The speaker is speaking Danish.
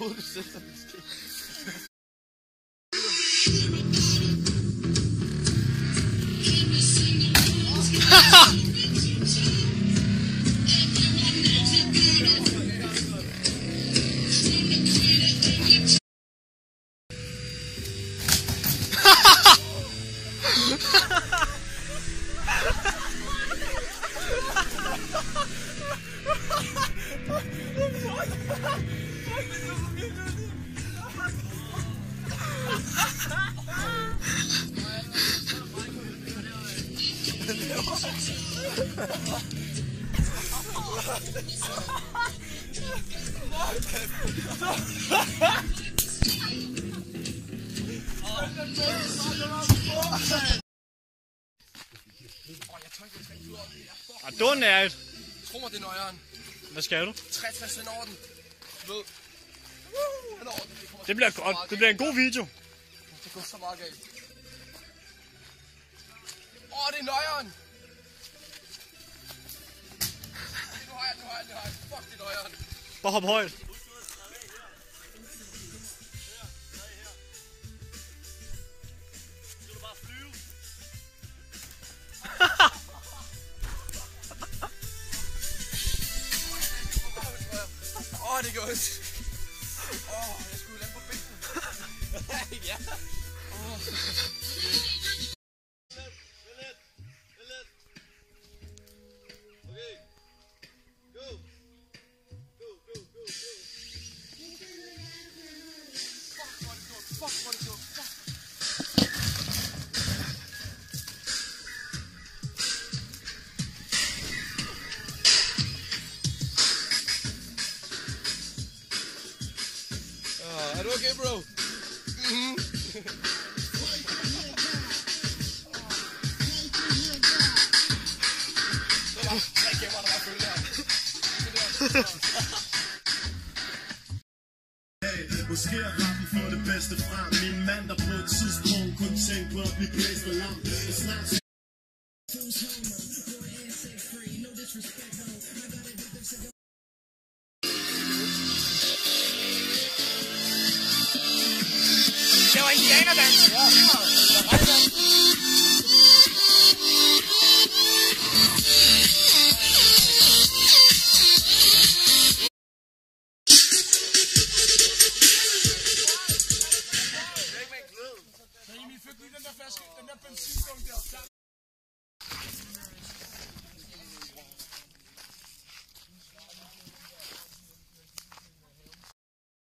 Oğlum sen sen Ha ha! Ah, det var nært. Tro mig, det er nøjeren. Hvad skal du? 63 han over den. Du ved. Det bliver godt. Det bliver en god video. Det går så meget galt. Åh, oh, det er nøjeren. Nu har jeg, nu har jeg, nu har jeg. Fuck, det er nøjeren. Bare hop højt. Åh, oh, det går ondt. Åh, oh, jeg skulle lande på benene. ja. Fuck, okay, bro? Følge her. Måske rappen for det bedste frem Min mand der på et tidspunkt kun tænkte på at blive blæst lam Fast, and up and see from the outside.